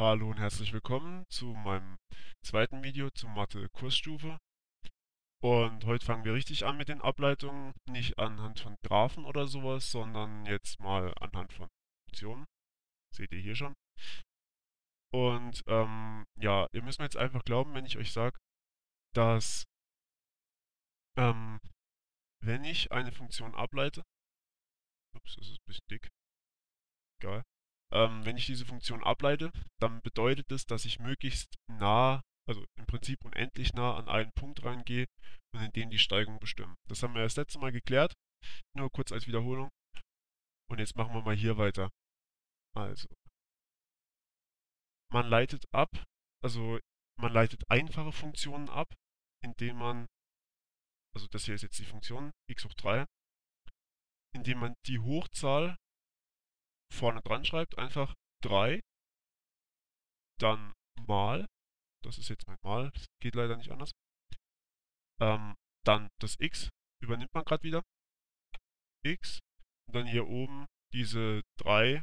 Hallo und herzlich willkommen zu meinem zweiten Video zur Mathe-Kursstufe. Und heute fangen wir richtig an mit den Ableitungen, nicht anhand von Graphen oder sowas, sondern jetzt mal anhand von Funktionen. Seht ihr hier schon. Und ähm, ja, ihr müsst mir jetzt einfach glauben, wenn ich euch sage, dass ähm, wenn ich eine Funktion ableite, ups, das ist ein bisschen dick, egal, ähm, wenn ich diese Funktion ableite, dann bedeutet das, dass ich möglichst nah, also im Prinzip unendlich nah an einen Punkt reingehe und in dem die Steigung bestimmen. Das haben wir das letzte Mal geklärt, nur kurz als Wiederholung. Und jetzt machen wir mal hier weiter. Also, man leitet ab, also man leitet einfache Funktionen ab, indem man, also das hier ist jetzt die Funktion x hoch 3, indem man die Hochzahl vorne dran schreibt, einfach 3, dann mal, das ist jetzt mein Mal, das geht leider nicht anders, ähm, dann das x übernimmt man gerade wieder, x, und dann hier oben diese 3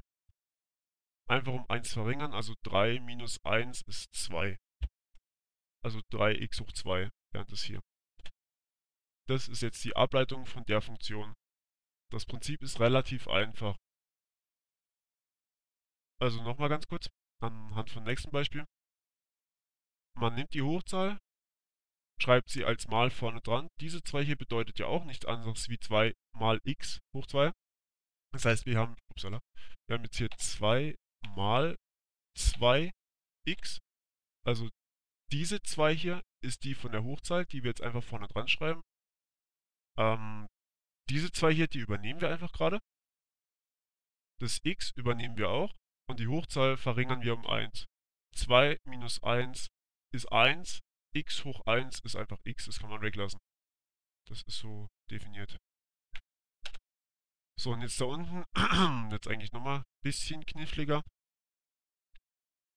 einfach um 1 verringern, also 3 minus 1 ist 2. Also 3x hoch 2 wäre das hier. Das ist jetzt die Ableitung von der Funktion. Das Prinzip ist relativ einfach. Also nochmal ganz kurz, anhand vom nächsten Beispiel. Man nimmt die Hochzahl, schreibt sie als mal vorne dran. Diese 2 hier bedeutet ja auch nichts anderes wie 2 mal x hoch 2. Das heißt, wir haben, upsala, wir haben jetzt hier 2 mal 2x. Also diese 2 hier ist die von der Hochzahl, die wir jetzt einfach vorne dran schreiben. Ähm, diese 2 hier, die übernehmen wir einfach gerade. Das x übernehmen wir auch und die Hochzahl verringern wir um 1. 2 minus 1 ist 1, x hoch 1 ist einfach x, das kann man weglassen. Das ist so definiert. So, und jetzt da unten, jetzt eigentlich nochmal ein bisschen kniffliger.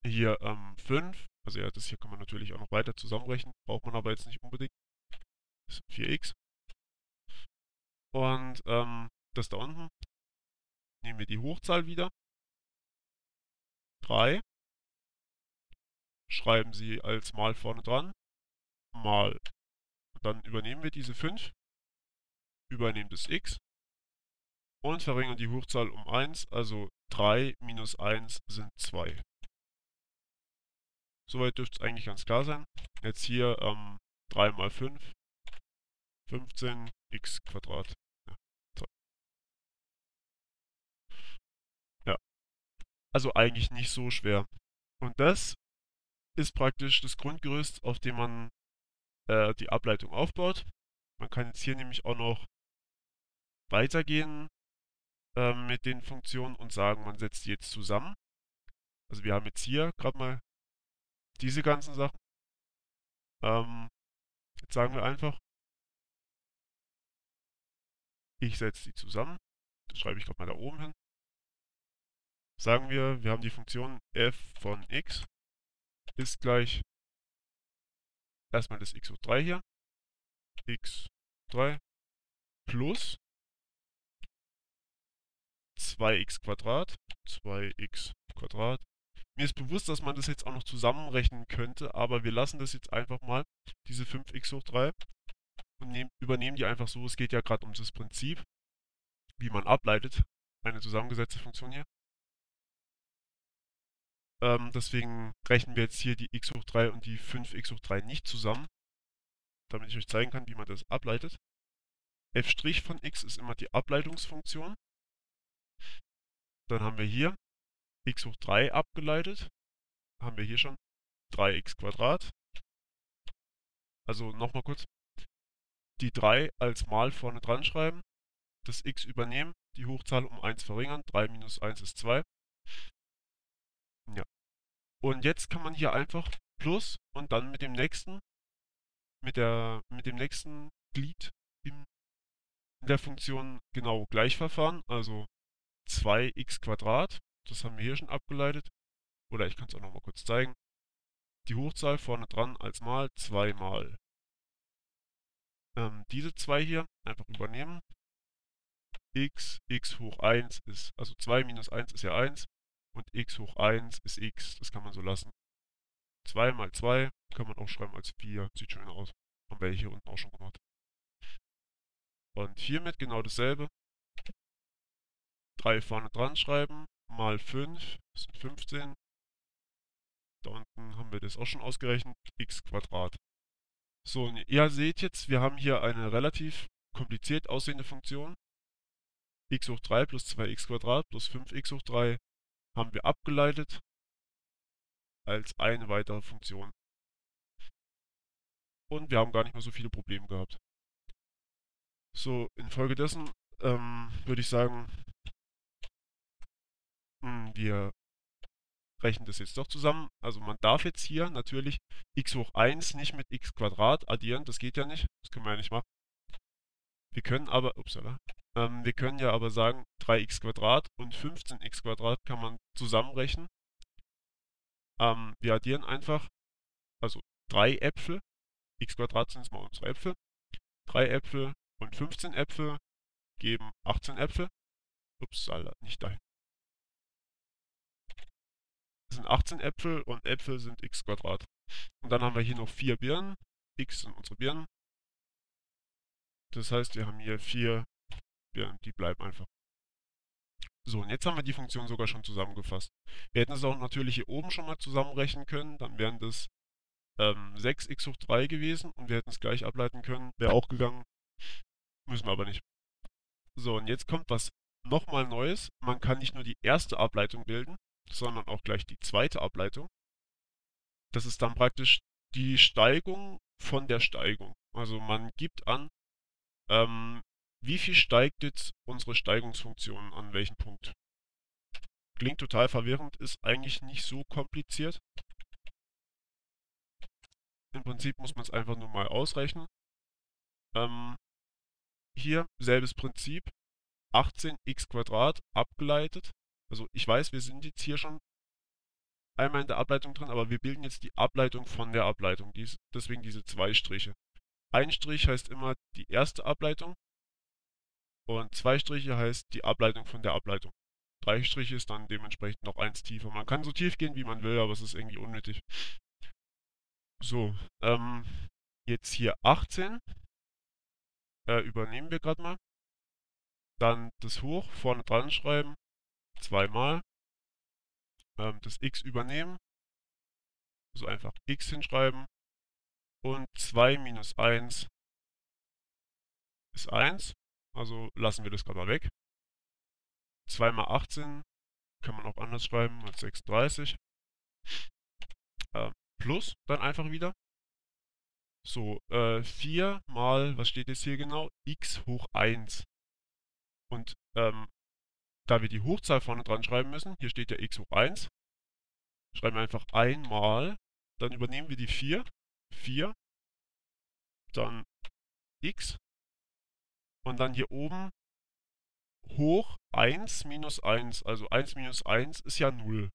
Hier ähm, 5, also ja, das hier kann man natürlich auch noch weiter zusammenrechnen, braucht man aber jetzt nicht unbedingt. Das sind 4x. Und ähm, das da unten, nehmen wir die Hochzahl wieder. 3. Schreiben Sie als mal vorne dran. Mal. Und dann übernehmen wir diese 5. Übernehmen das x. Und verringern die Hochzahl um 1. Also 3 minus 1 sind 2. Soweit dürfte es eigentlich ganz klar sein. Jetzt hier ähm, 3 mal 5. 15 x Quadrat. Also eigentlich nicht so schwer. Und das ist praktisch das Grundgerüst, auf dem man äh, die Ableitung aufbaut. Man kann jetzt hier nämlich auch noch weitergehen äh, mit den Funktionen und sagen, man setzt die jetzt zusammen. Also wir haben jetzt hier gerade mal diese ganzen Sachen. Ähm, jetzt sagen wir einfach, ich setze die zusammen. Das schreibe ich gerade mal da oben hin sagen wir, wir haben die Funktion f von x ist gleich erstmal das x hoch 3 hier, x 3 plus 2x Quadrat, 2x Quadrat. Mir ist bewusst, dass man das jetzt auch noch zusammenrechnen könnte, aber wir lassen das jetzt einfach mal, diese 5x hoch 3, und nehm, übernehmen die einfach so. Es geht ja gerade um das Prinzip, wie man ableitet, eine zusammengesetzte Funktion hier. Ähm, deswegen rechnen wir jetzt hier die x hoch 3 und die 5x hoch 3 nicht zusammen, damit ich euch zeigen kann, wie man das ableitet. f' von x ist immer die Ableitungsfunktion. Dann haben wir hier x hoch 3 abgeleitet. Haben wir hier schon 3x Quadrat. Also nochmal kurz. Die 3 als mal vorne dran schreiben. Das x übernehmen, die Hochzahl um 1 verringern. 3 minus 1 ist 2. Ja. Und jetzt kann man hier einfach Plus und dann mit dem nächsten, mit der, mit dem nächsten Glied in der Funktion genau gleich verfahren. Also 2x Quadrat, das haben wir hier schon abgeleitet. Oder ich kann es auch nochmal kurz zeigen. Die Hochzahl vorne dran als mal 2 mal. Ähm, diese 2 hier einfach übernehmen. x, x hoch 1 ist, also 2 minus 1 ist ja 1. und x hoch 1 ist x. Das kann man so lassen. 2 mal 2 kann man auch schreiben als 4. Sieht schön aus. Haben wir hier unten auch schon gemacht. Und hiermit genau dasselbe. 3 vorne dran schreiben, mal 5, das sind 15. Da unten haben wir das auch schon ausgerechnet, x Quadrat. So, und ihr seht jetzt, wir haben hier eine relativ kompliziert aussehende Funktion. x hoch 3 plus 2x Quadrat plus 5x hoch 3 haben wir abgeleitet als eine weitere Funktion. Und wir haben gar nicht mehr so viele Probleme gehabt. So, infolgedessen ähm, würde ich sagen, hm, wir rechnen das jetzt doch zusammen. Also man darf jetzt hier natürlich x hoch 1 nicht mit x Quadrat addieren, das geht ja nicht, das können wir ja nicht machen. Wir können aber, upsala, ähm, wir können ja aber sagen, 3x Quadrat und 15x Quadrat kann man zusammenrechnen. Ähm, wir addieren einfach, also 3 Äpfel, x sind es mal unsere Äpfel, 3 Äpfel und 15 Äpfel geben 18 Äpfel. Upsala, nicht dahin. Das sind 18 Äpfel und Äpfel sind x. Und dann haben wir hier noch 4 Birnen. x sind unsere Birnen. Das heißt, wir haben hier 4 Birnen, die bleiben einfach. So, und jetzt haben wir die Funktion sogar schon zusammengefasst. Wir hätten es auch natürlich hier oben schon mal zusammenrechnen können, dann wären das ähm, 6x hoch 3 gewesen und wir hätten es gleich ableiten können. Wäre auch gegangen. Müssen wir aber nicht. So, und jetzt kommt was nochmal Neues. Man kann nicht nur die erste Ableitung bilden, sondern auch gleich die zweite Ableitung. Das ist dann praktisch die Steigung von der Steigung. Also man gibt an, ähm, wie viel steigt jetzt unsere Steigungsfunktion an welchem Punkt. Klingt total verwirrend, ist eigentlich nicht so kompliziert. Im Prinzip muss man es einfach nur mal ausrechnen. Ähm, hier selbes Prinzip. 18x abgeleitet also ich weiß, wir sind jetzt hier schon einmal in der Ableitung drin, aber wir bilden jetzt die Ableitung von der Ableitung. Dies, deswegen diese zwei Striche. Ein Strich heißt immer die erste Ableitung und zwei Striche heißt die Ableitung von der Ableitung. Drei Striche ist dann dementsprechend noch eins tiefer. Man kann so tief gehen, wie man will, aber es ist irgendwie unnötig. So, ähm, jetzt hier 18. Äh, übernehmen wir gerade mal. Dann das hoch, vorne dran schreiben zweimal ähm, das x übernehmen, also einfach x hinschreiben und 2 minus 1 ist 1, also lassen wir das gerade mal weg. 2 mal 18 kann man auch anders schreiben als 36. Äh, plus dann einfach wieder. So, äh, 4 mal, was steht jetzt hier genau? x hoch 1. Und ähm, da wir die Hochzahl vorne dran schreiben müssen, hier steht ja x hoch 1, schreiben wir einfach einmal, dann übernehmen wir die 4, 4, dann x und dann hier oben hoch 1 minus 1, also 1 minus 1 ist ja 0.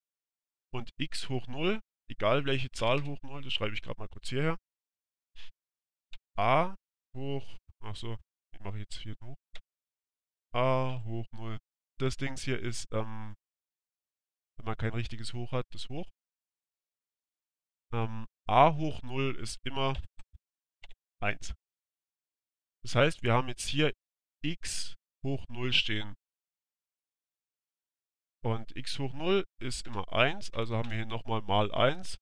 Und x hoch 0, egal welche Zahl hoch 0, das schreibe ich gerade mal kurz hierher. a hoch, achso, ich mache jetzt hier hoch. a hoch 0 das Dings hier ist, ähm, wenn man kein richtiges Hoch hat, das Hoch. Ähm, a hoch 0 ist immer 1. Das heißt, wir haben jetzt hier x hoch 0 stehen. Und x hoch 0 ist immer 1, also haben wir hier nochmal mal 1.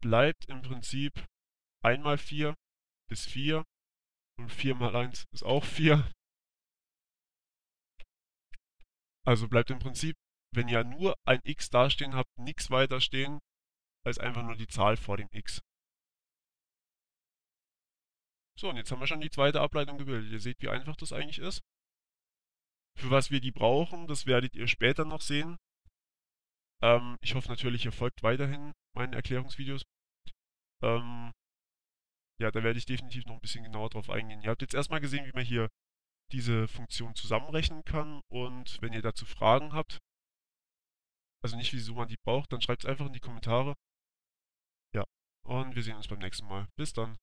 Bleibt im Prinzip 1 mal 4 ist 4 und 4 mal 1 ist auch 4. Also bleibt im Prinzip, wenn ihr nur ein x dastehen habt, nichts weiter stehen, als einfach nur die Zahl vor dem x. So, und jetzt haben wir schon die zweite Ableitung gebildet. Ihr seht, wie einfach das eigentlich ist. Für was wir die brauchen, das werdet ihr später noch sehen. Ähm, ich hoffe natürlich, ihr folgt weiterhin meinen Erklärungsvideos. Ähm, ja, da werde ich definitiv noch ein bisschen genauer drauf eingehen. Ihr habt jetzt erstmal gesehen, wie man hier diese Funktion zusammenrechnen kann. Und wenn ihr dazu Fragen habt, also nicht wieso man die braucht, dann schreibt es einfach in die Kommentare. Ja, und wir sehen uns beim nächsten Mal. Bis dann.